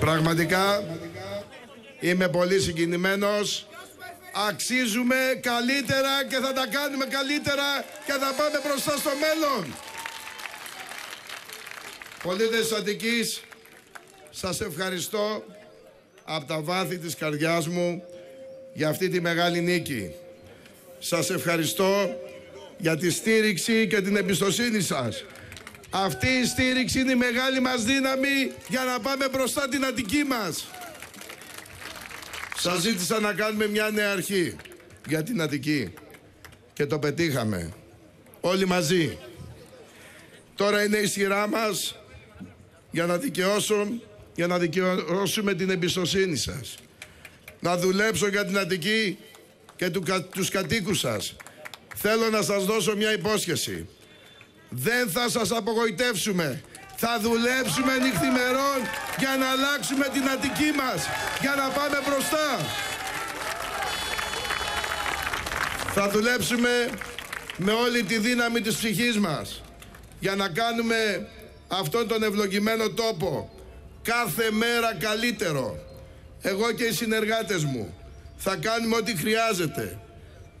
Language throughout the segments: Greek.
Πραγματικά είμαι πολύ συγκινημένος. Αξίζουμε καλύτερα και θα τα κάνουμε καλύτερα και θα πάμε μπροστά στο μέλλον. Πολίτες Αττικής, σας ευχαριστώ από τα βάθη της καρδιάς μου για αυτή τη μεγάλη νίκη. Σας ευχαριστώ για τη στήριξη και την εμπιστοσύνη σας. Αυτή η στήριξη είναι η μεγάλη μας δύναμη για να πάμε μπροστά την Αττική μας. Σας ζήτησα να κάνουμε μια νέα αρχή για την Αττική και το πετύχαμε. Όλοι μαζί. Τώρα είναι η σειρά μας για να δικαιώσουν για να δικαιώσουμε την εμπιστοσύνη σας. Να δουλέψω για την Αττική και του, τους κατοίκους σας. Θέλω να σας δώσω μια υπόσχεση. Δεν θα σας απογοητεύσουμε. Θα δουλέψουμε νυχθημερών για να αλλάξουμε την Αττική μας. Για να πάμε μπροστά. Θα δουλέψουμε με όλη τη δύναμη της ψυχής μας. Για να κάνουμε αυτόν τον ευλογημένο τόπο κάθε μέρα καλύτερο. Εγώ και οι συνεργάτες μου θα κάνουμε ό,τι χρειάζεται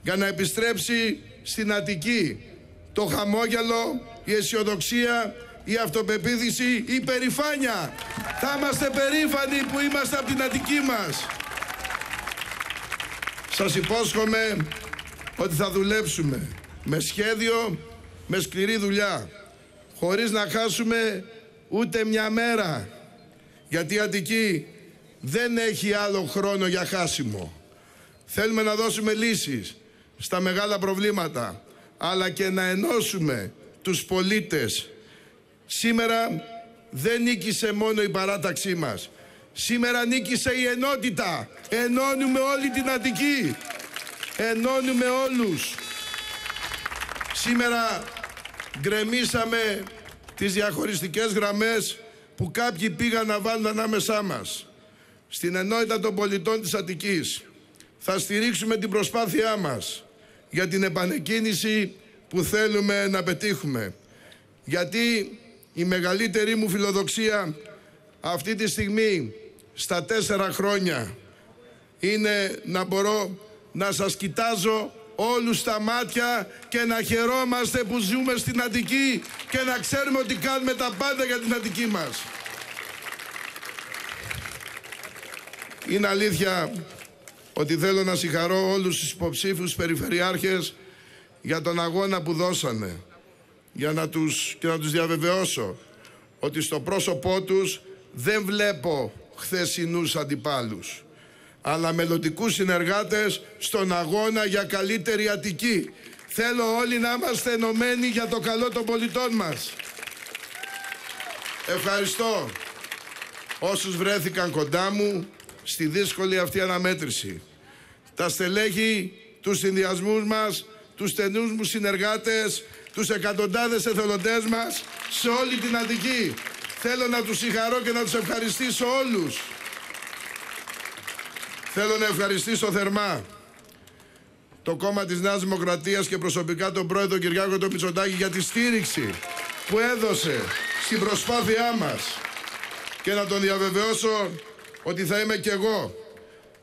για να επιστρέψει στην Αττική το χαμόγελο, η αισιοδοξία, η αυτοπεποίθηση, η περηφάνεια. Θα είμαστε περήφανοι που είμαστε από την Αττική μας. Σας υπόσχομαι ότι θα δουλέψουμε με σχέδιο, με σκληρή δουλειά, χωρίς να χάσουμε ούτε μια μέρα γιατί η Αττική δεν έχει άλλο χρόνο για χάσιμο. Θέλουμε να δώσουμε λύσεις στα μεγάλα προβλήματα, αλλά και να ενώσουμε τους πολίτες. Σήμερα δεν νίκησε μόνο η παράταξή μας. Σήμερα νίκησε η ενότητα. Ενώνουμε όλη την Αττική. Ενώνουμε όλους. Σήμερα γκρεμίσαμε τις διαχωριστικές γραμμές που κάποιοι πήγαν να βάλουν ανάμεσά μας. Στην ενότητα των πολιτών της Αττικής θα στηρίξουμε την προσπάθειά μας για την επανεκκίνηση που θέλουμε να πετύχουμε. Γιατί η μεγαλύτερη μου φιλοδοξία αυτή τη στιγμή στα τέσσερα χρόνια είναι να μπορώ να σας κοιτάζω όλους στα μάτια και να χαιρόμαστε που ζούμε στην Αττική και να ξέρουμε ότι κάνουμε τα πάντα για την Αττική μας. Είναι αλήθεια ότι θέλω να συγχαρώ όλους τους υποψήφιους περιφερειάρχες για τον αγώνα που δώσανε για να τους, και να τους διαβεβαιώσω ότι στο πρόσωπό τους δεν βλέπω χθεσινούς αντιπάλους αλλά μελλοντικούς συνεργάτες στον αγώνα για καλύτερη Αττική. Θέλω όλοι να είμαστε ενωμένοι για το καλό των πολιτών μας. Ευχαριστώ όσους βρέθηκαν κοντά μου στη δύσκολη αυτή αναμέτρηση. Τα στελέχη, τους συνδυασμούς μας, τους στενούς μου συνεργάτες, τους εκατοντάδες εθελοντές μας σε όλη την Αττική. Θέλω να τους συγχαρώ και να τους ευχαριστήσω όλους. Θέλω να ευχαριστήσω θερμά το κόμμα της Νέας Δημοκρατίας και προσωπικά τον πρόεδρο Κυριάκο τον Μητσοτάκη για τη στήριξη που έδωσε στην προσπάθειά μας και να τον διαβεβαιώσω ότι θα είμαι κι εγώ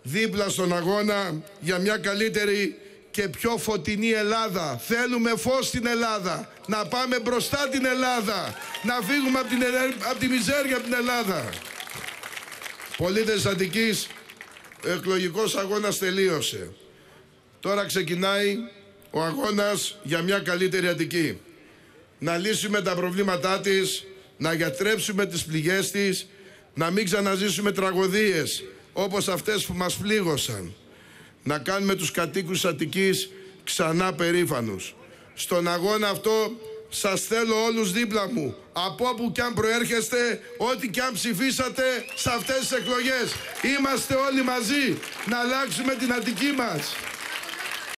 δίπλα στον αγώνα για μια καλύτερη και πιο φωτεινή Ελλάδα. Θέλουμε φως στην Ελλάδα. Να πάμε μπροστά την Ελλάδα. Να φύγουμε από, την, από τη μιζέρια από την Ελλάδα. Πολίτες Αττικής, ο εκλογικός αγώνας τελείωσε. Τώρα ξεκινάει ο αγώνας για μια καλύτερη Αττική. Να λύσουμε τα προβλήματά της, να γιατρέψουμε τις πληγές της, να μην ξαναζήσουμε τραγωδίες όπως αυτές που μας φλήγωσαν. Να κάνουμε τους κατοίκους Αττικής ξανά περήφανους. Στον αγώνα αυτό σας θέλω όλους δίπλα μου. Από όπου κι αν προέρχεστε, ό,τι κι αν ψηφίσατε σε αυτές τις εκλογές. Είμαστε όλοι μαζί να αλλάξουμε την Αττική μας.